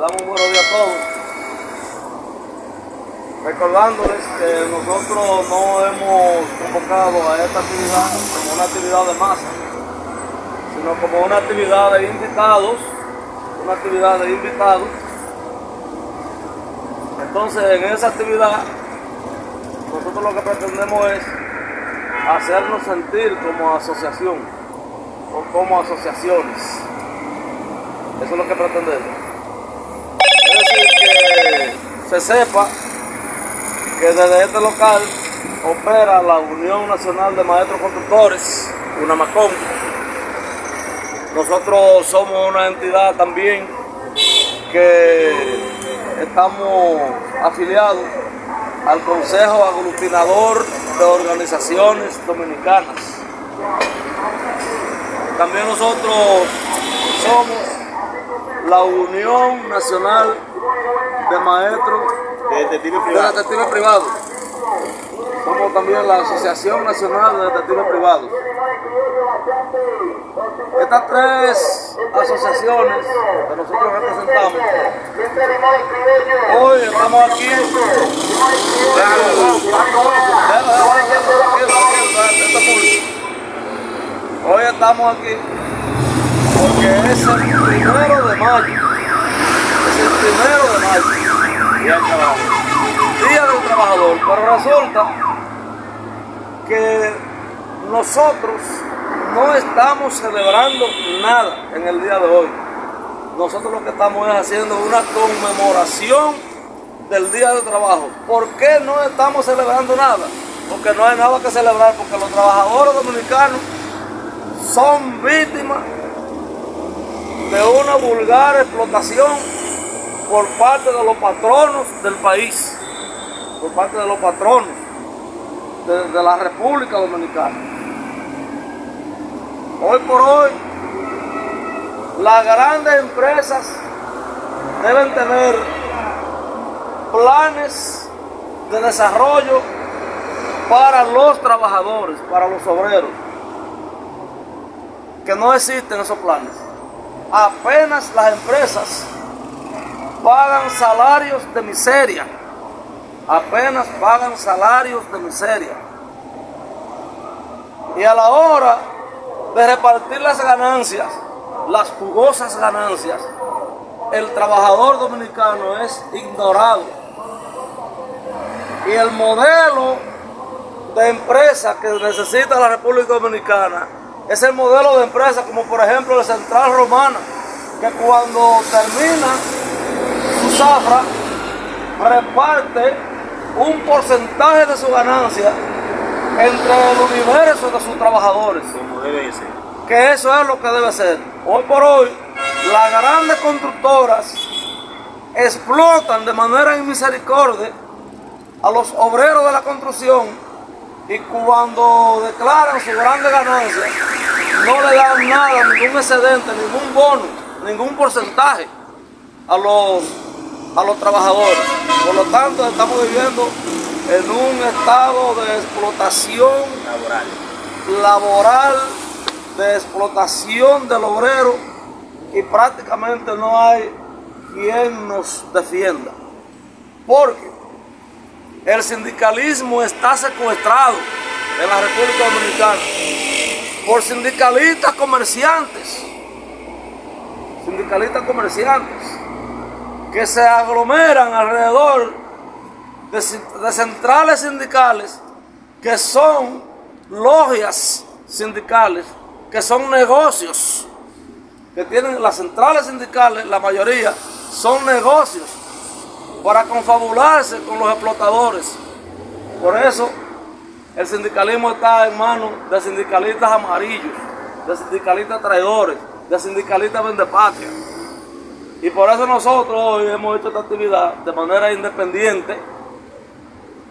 Damos un buenos días a todos. Recordándoles que nosotros no hemos convocado a esta actividad como una actividad de masa, sino como una actividad de invitados, una actividad de invitados. Entonces, en esa actividad, nosotros lo que pretendemos es hacernos sentir como asociación o como asociaciones. Eso es lo que pretendemos. Se sepa que desde este local opera la Unión Nacional de Maestros Constructores, UNAMACOM. Nosotros somos una entidad también que estamos afiliados al Consejo Aglutinador de Organizaciones Dominicanas. También nosotros somos la Unión Nacional de Maestros De detectives de privados. Detectives Privados. Somos también la Asociación Nacional de Detectives Privados. Estas tres asociaciones que nosotros representamos, hoy estamos aquí. Hoy estamos aquí porque es el primero de mayo. Es el primero de mayo. Día del Trabajador, pero resulta que nosotros no estamos celebrando nada en el día de hoy. Nosotros lo que estamos es haciendo una conmemoración del Día del Trabajo. ¿Por qué no estamos celebrando nada? Porque no hay nada que celebrar, porque los trabajadores dominicanos son víctimas de una vulgar explotación por parte de los patronos del país, por parte de los patronos de, de la República Dominicana. Hoy por hoy, las grandes empresas deben tener planes de desarrollo para los trabajadores, para los obreros, que no existen esos planes. Apenas las empresas pagan salarios de miseria. Apenas pagan salarios de miseria. Y a la hora de repartir las ganancias, las jugosas ganancias, el trabajador dominicano es ignorado. Y el modelo de empresa que necesita la República Dominicana es el modelo de empresa como por ejemplo la Central Romana, que cuando termina zafra reparte un porcentaje de su ganancia entre el universo de sus trabajadores, Como debe de ser. que eso es lo que debe ser. Hoy por hoy, las grandes constructoras explotan de manera inmisericordia a los obreros de la construcción y cuando declaran su grande ganancia, no le dan nada, ningún excedente, ningún bono, ningún porcentaje a los, a los trabajadores. Por lo tanto, estamos viviendo en un estado de explotación Laboral. laboral, de explotación del obrero y prácticamente no hay quien nos defienda. Porque el sindicalismo está secuestrado en la República Dominicana por sindicalistas comerciantes, sindicalistas comerciantes que se aglomeran alrededor de, centrales sindicales que son logias sindicales, que son negocios, que tienen las centrales sindicales, la mayoría son negocios para confabularse con los explotadores. Por eso el sindicalismo está en manos de sindicalistas amarillos, de sindicalistas traidores, de sindicalistas vendepatria. Y por eso nosotros hoy hemos hecho esta actividad de manera independiente,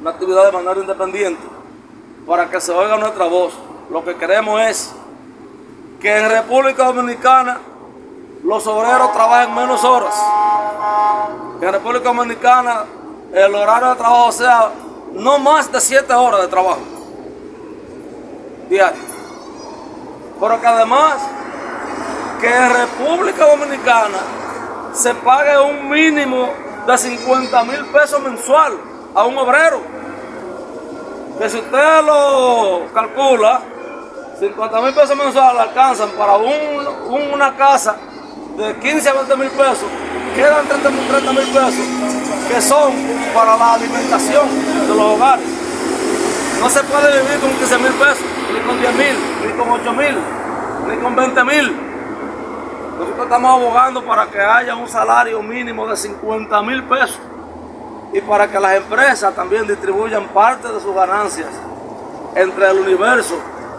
una actividad de manera independiente, para que se oiga nuestra voz. Lo que queremos es que en República Dominicana los obreros trabajen menos horas. Que en República Dominicana el horario de trabajo sea no más de 7 horas de trabajo diario. Pero que además que en República Dominicana se pague un mínimo de 50 mil pesos mensual a un obrero. Que si usted lo calcula, 50 mil pesos mensuales alcanzan para un- un- una casa de 15 a 20 mil pesos, quedan 30 mil pesos que son para la alimentación de los hogares. No se puede vivir con 15 mil pesos, ni con 10 mil, ni con 8 mil, ni con 20 mil. Nosotros estamos abogando para que haya un salario mínimo de 50 mil pesos y para que las empresas también distribuyan parte de sus ganancias entre el universo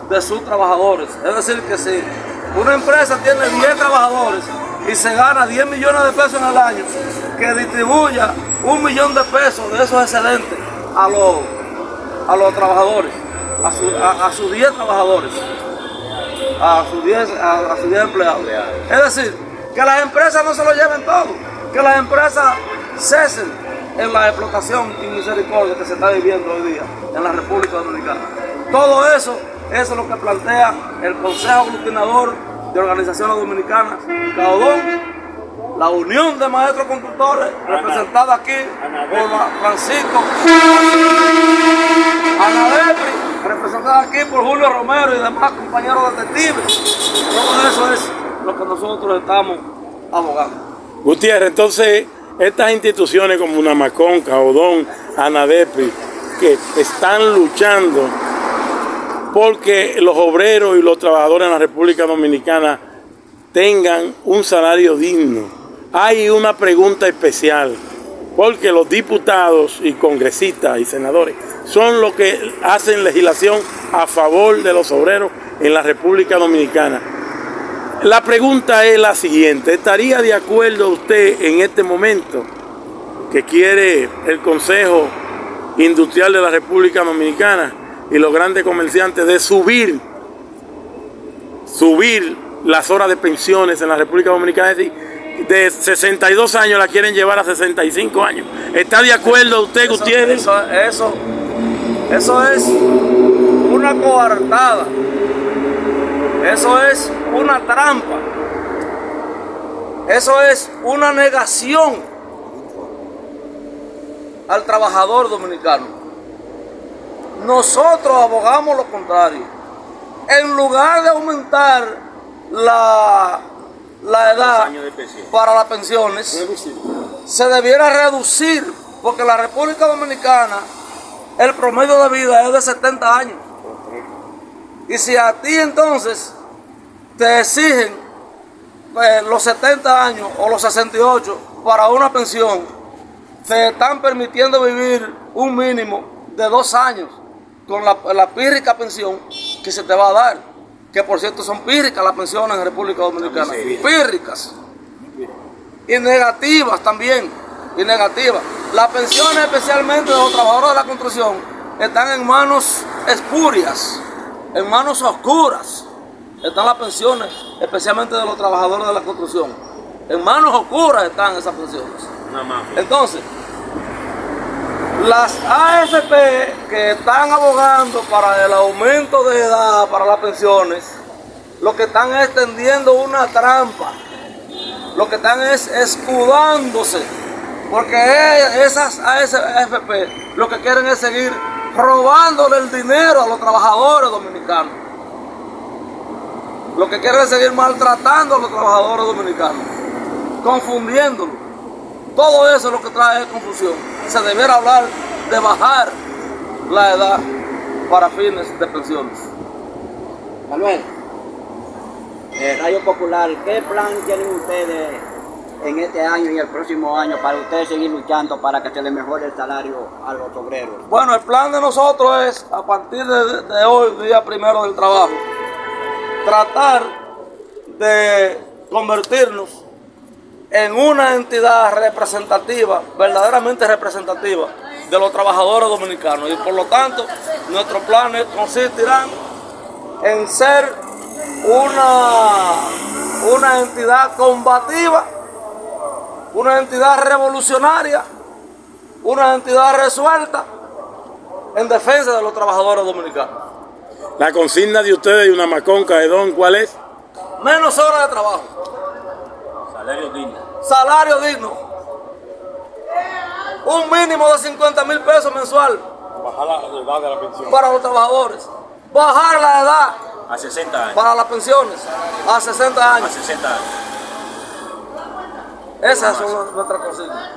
de sus trabajadores. Es decir, que si una empresa tiene 10 trabajadores y se gana 10 millones de pesos en el año, que distribuya un millón de pesos de esos excedentes a los, a los trabajadores, a, su- a- a sus 10 trabajadores, a sus 10 a, a sus 10 empleados. Es decir, que las empresas no se lo lleven todo, que las empresas cesen en la explotación y misericordia que se está viviendo hoy día en la República Dominicana. Todo eso, eso es lo que plantea el Consejo Aglutinador de Organizaciones Dominicanas, Caudón, la Unión de Maestros Constructores, representada aquí por Francisco Anadepri, representada aquí por Julio Romero y demás compañeros detectives. Todo eso es lo que nosotros estamos abogando. Gutiérrez, entonces, estas instituciones como Namacón, Caudón, Anadepri, que están luchando porque los obreros y los trabajadores en la República Dominicana tengan un salario digno. Hay una pregunta especial, porque los diputados y congresistas y senadores son los que hacen legislación a favor de los obreros en la República Dominicana. La pregunta es la siguiente, ¿estaría de acuerdo usted en este momento que quiere el Consejo Industrial de la República Dominicana y los grandes comerciantes de subir, subir las horas de pensiones en la República Dominicana? Es decir, de 62 años la quieren llevar a 65 años. ¿Está de acuerdo usted, Eso- Gutiérrez? Eso, eso, eso es una coartada. Eso es una trampa. Eso es una negación al trabajador dominicano. Nosotros abogamos lo contrario. En lugar de aumentar la, la edad para las pensiones, se debiera reducir, porque la República Dominicana, el promedio de vida es de 70 años. Y si a ti entonces te exigen eh, los 70 años o los 68 para una pensión, te están permitiendo vivir un mínimo de dos años con la, la pírrica pensión que se te va a dar. Que por cierto son pírricas las pensiones en República Dominicana. Pírricas y negativas también, y negativas. Las pensiones, especialmente de los trabajadores de la construcción, están en manos espurias, en manos oscuras. Están las pensiones, especialmente de los trabajadores de la construcción. En manos oscuras están esas pensiones. Entonces, las AFP que están abogando para el aumento de edad para las pensiones, lo que están es tendiendo una trampa. Lo que están es escudándose. Porque e- esas AFP lo que quieren es seguir robándole el dinero a los trabajadores dominicanos. Lo que quieren es seguir maltratando a los trabajadores dominicanos, confundiéndolos. Todo eso es lo que trae es confusión. Se debiera hablar de bajar la edad para fines de pensiones. Manuel, eh, Radio Popular, ¿qué plan tienen ustedes en este año y el próximo año para ustedes seguir luchando para que se les mejore el salario a los obreros? Bueno, el plan de nosotros es, a partir de, de hoy, día primero del trabajo, tratar de convertirnos en una entidad representativa, verdaderamente representativa, de los trabajadores dominicanos. Y por lo tanto, nuestros planes consistirán en ser una, una entidad combativa, una entidad revolucionaria, una entidad resuelta en defensa de los trabajadores dominicanos. La consigna de ustedes de una macón, Caedón, ¿cuál es? Menos horas de trabajo, Salario digno. salario digno. Un mínimo de 50 mil pesos mensual Bajar la edad de la pensión. para los trabajadores. Bajar la edad A 60 años. para las pensiones a 60 A años. 60 años. Esas son nuestras consignas.